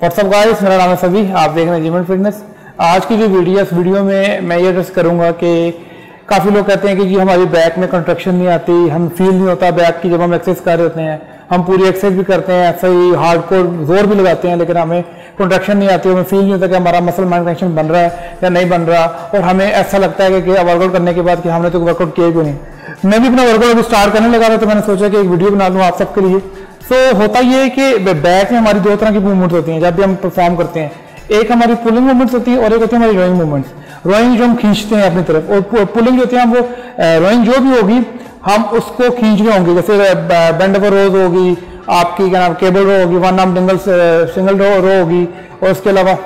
WhatsApp guys मेरा नाम है सभी। आप देख रहे हैं जीवन फिटनेस आज की जो वीडियो इस वीडियो में मैं ये एड्रेस करूँगा कि काफ़ी लोग कहते हैं कि जी, हमारी बैक में कंट्रक्शन नहीं आती, हम फील नहीं होता बैक की जब हम एक्सरसाइज कर रहे होते हैं। हम पूरी एक्सरसाइज भी करते हैं, ऐसा ही हार्ड कोर ज़ोर भी लगाते हैं, लेकिन हमें कंट्रक्शन नहीं आती, हमें फील नहीं होता कि हमारा मसल माइंड कनेक्शन बन रहा है या नहीं बन रहा। और हमें ऐसा लगता है कि वर्कआउट करने के बाद कि हमने तो वर्कआउट किया भी नहीं। मैं भी अपना वर्कआउट अभी स्टार्ट करने लगा था तो मैंने सोचा कि एक वीडियो बना लूँ आप सबके लिए। तो होता ये है कि बैक में हमारी दो तरह की मूवमेंट्स होती हैं, जब भी हम परफॉर्म करते हैं। एक हमारी पुलिंग मूवमेंट्स होती है और एक होती है हमारी रोइंग मूवमेंट्स रोइंग जो हम खींचते हैं अपनी तरफ़, और पुलिंग जो होती है, हम वो रोइंग जो भी होगी, हम उसको खींच रहे होंगे। जैसे बैंड ओवर रोज होगी, आपकी क्या नाम केबल रो होगी वन नाम डिंगल सिंगल रो रो होगी, और उसके अलावा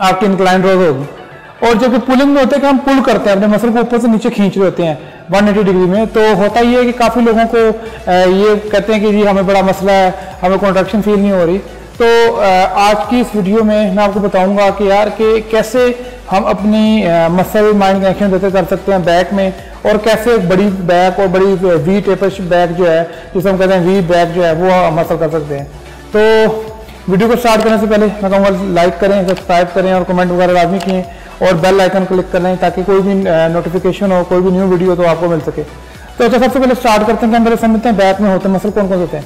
आपकी इंक्लाइन रोज होगी। और जो कि पुलिंग में होते हैं कि हम पुल करते हैं, अपने मसल को ऊपर से नीचे खींच रहे होते हैं 180 डिग्री में। तो होता ये है कि काफ़ी लोगों को ये कहते हैं कि जी हमें बड़ा मसला है, हमें कॉन्ट्रैक्शन फील नहीं हो रही। तो आज की इस वीडियो में मैं आपको बताऊँगा कि यार कि कैसे हम अपनी मसल माइंड कनेक्शन देते कर सकते हैं बैक में और कैसे एक बड़ी बैक और बड़ी वी टेपर बैक जो है, जिसे हम कहते हैं वी बैक जो है, वो हम हासिल कर सकते हैं। तो वीडियो को स्टार्ट करने से पहले मैं कहूँगा लाइक करें सब्सक्राइब करें और कमेंट वगैरह लाजमी किए और बेल आइकन क्लिक कर लें ताकि कोई भी नोटिफिकेशन हो, कोई भी न्यू वीडियो तो आपको मिल सके। तो अच्छा सबसे पहले स्टार्ट करते हैं कि हम पहले समझते हैं बैक में होते हैं मसल कौन कौन होते हैं?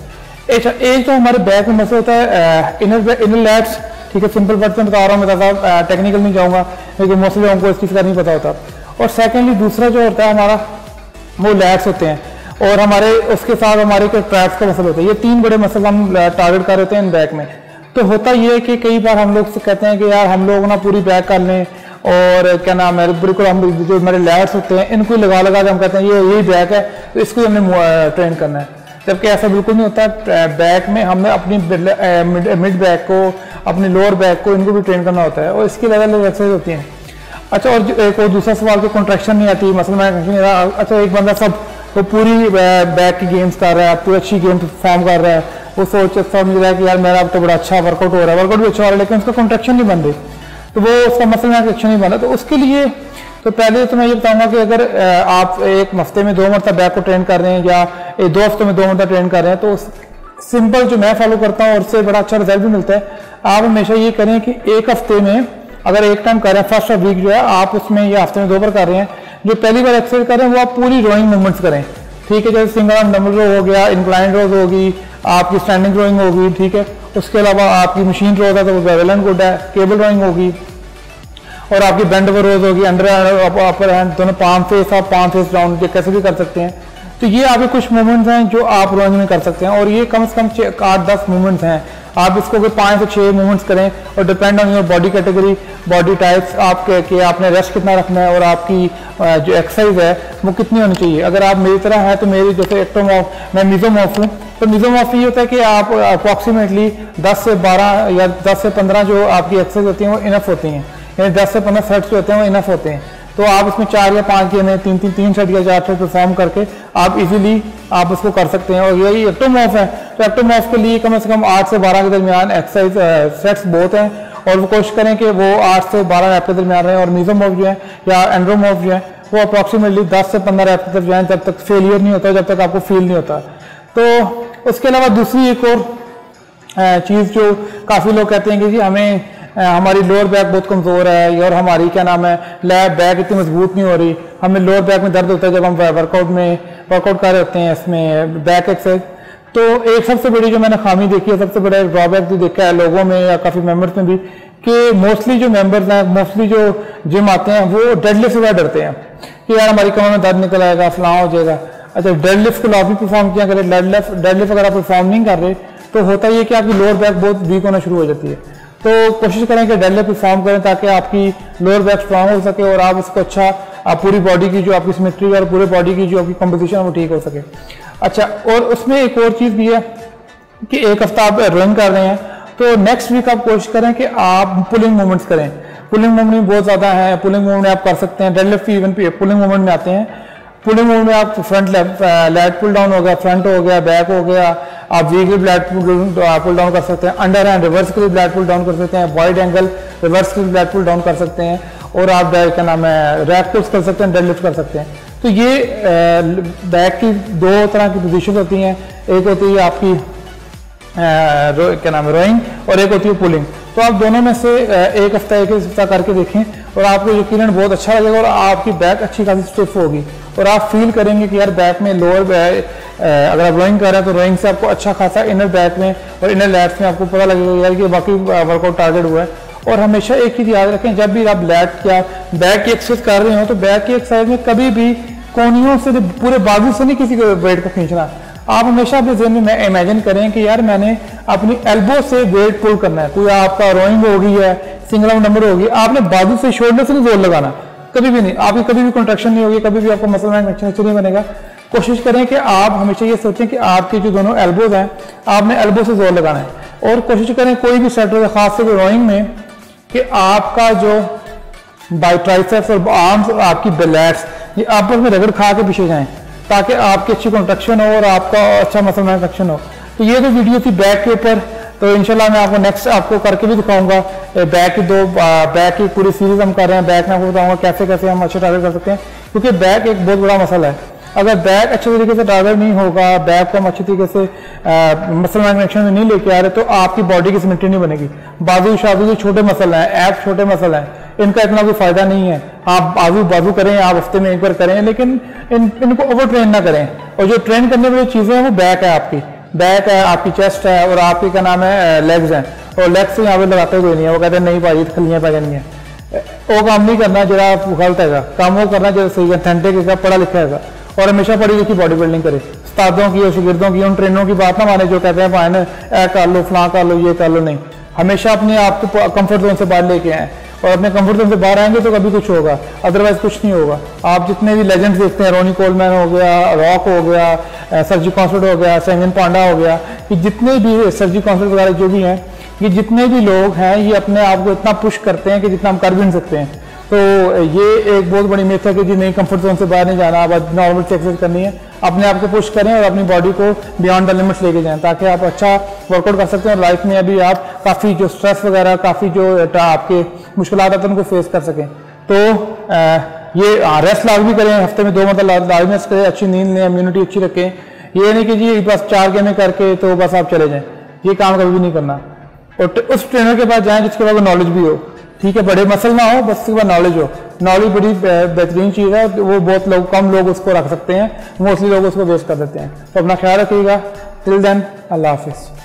एक एक तो हमारे बैक में मसल होता है इनर इनर लैट्स ठीक है सिंपल वर्ड में बता रहा हूँ, मैं ज़्यादा टेक्निकल नहीं जाऊँगा, क्योंकि मोस्टली हमको को इस चीज़ का नहीं पता होता। और सेकेंडली दूसरा जो होता है हमारा, वो लैट्स होते हैं। और हमारे, उसके साथ हमारे ट्रैप्स का मसल होता है। ये तीन बड़े मसल हम टारगेट कर रहे हैं इन बैक में। तो होता ये है कि कई बार हम लोग कहते हैं कि यार, हम लोग ना पूरी बैक कर लें और क्या नाम है, बिल्कुल हम जो हमारे लैड्स होते हैं, इनको लगा लगा के हम कहते हैं, ये यही बैक है तो इसको हमने ट्रेन करना है. जबकि ऐसा बिल्कुल नहीं होता बैक में हमें अपनी मिड बैक को, अपनी लोअर बैक को इनको भी ट्रेन करना होता है, और इसकी अलग अलग एक्सरसाइज होती हैं। अच्छा और एक और दूसरा सवाल को कॉन्ट्रेक्शन नहीं आती, मसल में अच्छा एक बंदा सब, वो पूरी बैक की गेम्स कर रहा है, पूरी अच्छी गेम परफॉर्म कर रहा है। वो सोच समझ रहा है कि यार मेरा अब तो बड़ा अच्छा वर्कआउट हो रहा है। वर्कआउट भी अच्छा हो रहा है, लेकिन उसका कॉन्ट्रेक्शन नहीं बन रही। तो वो उसका मसल में एक्शन नहीं बना। तो उसके लिए तो पहले तो मैं ये बताऊँगा कि अगर आप एक हफ़्ते में दो मरतब बैक को ट्रेन कर रहे हैं या एक दो हफ़्ते में दो मरतब ट्रेन कर रहे हैं तो सिंपल जो मैं फॉलो करता हूँ और उससे बड़ा अच्छा रिज़ल्ट भी मिलता है। आप हमेशा ये करें कि एक हफ़्ते में अगर एक टाइम कर रहे हैं फ़र्स्ट ऑफ़ वीक जो है, आप उसमें ये हफ़्ते में दो बार कर रहे हैं। जो पहली बार एक्सरसाइज कर रहे हैं, वो आप पूरी रोइंग मूवमेंट्स करें। ठीक है, जैसे सिंगल आर्म डबल रो हो गया इंक्लाइन रोज होगी, आपकी स्टैंडिंग रोइंग होगी, ठीक है। उसके अलावा आपकी मशीन रोज है तो वो वेल गुड है केबल रोइंग होगी। और आपकी बेंड ओवर रोज होगी अंडर अपर हैंड दोनों पाम फेस आप पाम फेस डाउन कैसे भी कर सकते हैं। तो ये आपके कुछ मूवमेंट्स हैं जो आप रोइंग में कर सकते हैं, और ये कम से कम आठ दस मूवमेंट्स हैं। आप इसको पाँच से छः मूवमेंट्स करें, और depend on your body category body types आप कि आपने रेस्ट कितना रखना है, और आपकी जो एक्सरसाइज है, वो कितनी होनी चाहिए। अगर आप मेरी तरह है तो मेरी जैसे एक्टोमॉफ मैं मिजोमॉफ हूँ तो मिजोमॉफ ये होता है कि आप अप्रॉक्सीमेटली 10 से 12 या 10 से 15 जो आपकी एक्सरसाइज होती हैं, वो इनफ होती हैं। यानी दस से पंद्रह सेट्स जो होते हैं वो इनफ होते हैं। तो आप इसमें चार या पाँच गेम, तीन तीन तीन सेट या चार सेट परफॉर्म करके आप इजीली आप उसको कर सकते हैं। और यही एक्टोमॉफ है। तो एक्टोमॉफ के लिए कम से कम आठ से बारह के दरमियान एक्सरसाइज सेट्स बहुत हैं। और वो कोशिश करें कि वो आठ से बारह रैप के दरमियान रहे। और मीजोमॉफ जो है या एंड्रोमॉफ जो है, वो अप्रॉक्सीमेटली दस से पंद्रह रैप के दरमियान जब तक फेलियर नहीं होता, जब तक आपको फील नहीं होता। तो उसके अलावा दूसरी एक और चीज़ जो काफ़ी लोग कहते हैं कि जी हमें हमारी लोअर बैक बहुत कमज़ोर है, और हमारी, क्या नाम है लैब बैक इतनी मज़बूत नहीं हो रही। हमें लोअर बैक में दर्द होता है जब हम वर्कआउट में वर्कआउट कर रहे होते हैं इसमें बैक एक्सरसाइज तो एक सबसे बड़ी जो मैंने खामी देखी है, सबसे बड़ा ड्रॉबैक जो देखा है लोगों में, या काफ़ी मेंबर्स में भी, कि मोस्टली जो मेंबर्स हैं मोस्टली जो जिम आते हैं, वो डेडलिफ्ट से डरते हैं। कि यार हमारी कमर में दर्द निकल आएगा, फलां हो जाएगा। अच्छा डेडलिफ्ट को आप भी परफॉर्म किया करें डेडलिफ्ट डेडलिफ्ट अगर आप परफॉर्म नहीं कर रहे तो होता ये कि आपकी लोअर बैक बहुत वीक होना शुरू हो जाती है। तो कोशिश करें कि डेली परफॉर्म करें ताकि आपकी लोअर बैक स्ट्रांग हो सके और आप उसको अच्छा आप पूरी बॉडी की जो आपकी सिमेट्री और पूरे बॉडी की जो आपकी कॉम्पोजिशन वो ठीक हो सके। अच्छा और उसमें एक और चीज़ भी है कि एक हफ़्ता आप रन कर रहे हैं तो नेक्स्ट वीक आप कोशिश करें कि आप पुलिंग मूवमेंट्स करें। पुलिंग मूवमेंट बहुत ज़्यादा है पुलिंग मूवमेंट आप कर सकते हैं डेडलिफ्ट इवन पुलिंग मूवमेंट में आते हैं। पुलिंग मूवमेंट में आप फ्रंट लेफ़्ट पुल डाउन हो गया फ्रंट हो गया बैक हो गया, आप वीकली ब्लैड पुल डाउन कर सकते हैं अंडर हैंड रिवर्स के लिए ब्लैड पुल डाउन कर सकते हैं वाइड एंगल रिवर्स के लिए ब्लैड पुल डाउन कर सकते हैं, और आप क्या नाम है रैक पुल्स कर सकते हैं डेडलिफ्ट कर सकते हैं। तो ये बैक की दो तरह की पोजिशन होती हैं, एक होती है आपकी क्या नाम है रोइंग और एक होती है पुलिंग तो आप दोनों में से एक हफ़्ता एक हफ़्ता करके देखें, और आपको यकीन बहुत अच्छा लगेगा, और आपकी बैक अच्छी खासी स्टिफ होगी। और आप फील करेंगे कि यार बैक में लोअर अगर आप रोइंग कर रहे हैं तो रोइंग से आपको अच्छा खासा इनर बैक में और इनर लैट्स में आपको पता लगेगा यार कि बाकी वर्कआउट टारगेट हुआ है। और हमेशा एक चीज़ याद रखें, जब भी आप लैट या बैक की एक्सरसाइज कर रहे हो तो बैक की एक्सरसाइज में कभी भी कोनियों से पूरे बाजू से नहीं किसी को वेट को खींचना। आप हमेशा अपने जहन में इमेजिन करें कि यार मैंने अपनी एल्बो से वेट पुल करना है। कोई आपका रोइंग होगी है सिंगल नंबर होगी आपने बाजू से शोल्डर से नहीं ज़ोर लगाना। कभी भी नहीं। आपकी कभी भी कंट्रक्शन नहीं होगी, कभी भी आपको मसल मैन कनेक्शन नहीं बनेगा। कोशिश करें कि आप हमेशा ये सोचें कि आपके जो दोनों एल्बोज हैं, आपने एल्बो से ज़ोर लगाना है। और कोशिश करें कोई भी सेटर खास से रोइंग में, कि आपका जो बाइट्राइसेप्स और आर्म्स और आपकी बेलेट्स ये आपस में रगड़ खा के पीछे जाएँ, ताकि आपकी अच्छी कंट्रक्शन हो और आपका अच्छा मसल मैनुफैक्चर हो। तो ये तो वीडियो थी बैक के ऊपर तो इनशाला मैं आपको नेक्स्ट आपको करके भी दिखाऊँगा बैक की दो बैक की पूरी सीरीज़ हम कर रहे हैं बैक में आपको बताऊँगा कैसे कैसे हम अच्छे टारगेट कर सकते हैं, क्योंकि बैक एक बहुत बड़ा मसला है। अगर बैक अच्छे तरीके से टारगेट नहीं होगा बैक को हम अच्छे तरीके से मसल कनेक्शन में नहीं लेके आ रहे तो आपकी बॉडी की सिमेट्री नहीं बनेगी। बाजू, शाजू जो छोटे मसल हैं ऐप छोटे मसल हैं, इनका इतना कोई फ़ायदा नहीं है। आप बाजू बाजू करें, आप हफ़्ते में एक बार करें, लेकिन इन, इनको ओवर ट्रेन ना करें। और जो ट्रेन करने वाली चीज़ें हैं, वो बैक है आपकी। बैक है, आपकी चेस्ट है और आपकी क्या नाम है लेग्स हैं। और लेग्स से यहाँ पे लगाते कोई नहीं है, वो कहते हैं, नहीं भाई खलियाँ पै जानी है। वो काम नहीं करना जरा गलत है काम वो करना जो सही है पढ़ा लिखा है और हमेशा पढ़ी लिखी बॉडी बिल्डिंग करे। उस्तादों की और शिगिर्दों की, उन ट्रेनों की बात ना माने जो कहते हैं, भाई ए कर लो, फलां कर लो, ये कर लो, नहीं। हमेशा अपने आप को कंफर्ट जोन से बाहर लेके आए। और अपने कंफर्ट जोन से बाहर आएँगे तो कभी कुछ होगा अदरवाइज़ कुछ नहीं होगा। आप जितने भी लेजेंड्स देखते हैं रोनी कोलमैन हो गया रॉक हो गया सरजी कॉन्सर्ट हो गया सेंगन पांडा हो गया, कि जितने भी सरजी कॉन्सर्ट वगैरह जो भी हैं ये जितने भी लोग हैं, ये अपने आप को इतना पुश करते हैं कि जितना हम कर भी नहीं सकते हैं। तो ये एक बहुत बड़ी मेथ है कि जी नहीं कंफर्ट जोन से बाहर नहीं जाना आप नॉर्मल एक्सरसाइज करनी है। अपने आप को पुश करें और अपनी बॉडी को बियॉन्ड द लिमिट्स लेके जाएँ ताकि आप अच्छा वर्कआउट कर सकते हैं और लाइफ में अभी आप काफ़ी जो स्ट्रेस वगैरह काफ़ी जो आपके मुश्किल आते हैं उनको फेस कर सकें। तो आ, ये रेस्ट भी करें हफ़्ते में दो मतलब लाजमी करें अच्छी नींद लें इम्यूनिटी अच्छी रखें। ये नहीं कि जी बस चार गेमें करके तो बस आप चले जाएँ ये काम कभी भी नहीं करना। और उस ट्रेनर के पास जाएँ जिसके पास नॉलेज भी हो। ठीक है, बड़े मसल ना हो, बस सिर्फ़ नॉलेज हो। नॉलेज बड़ी बेहतरीन चीज़ है वो बहुत लोग, कम लोग उसको रख सकते हैं। मोस्टली लोग उसको वेस्ट कर देते हैं। तो अपना ख्याल रखिएगा। टिल देन अल्लाह हाफिज़।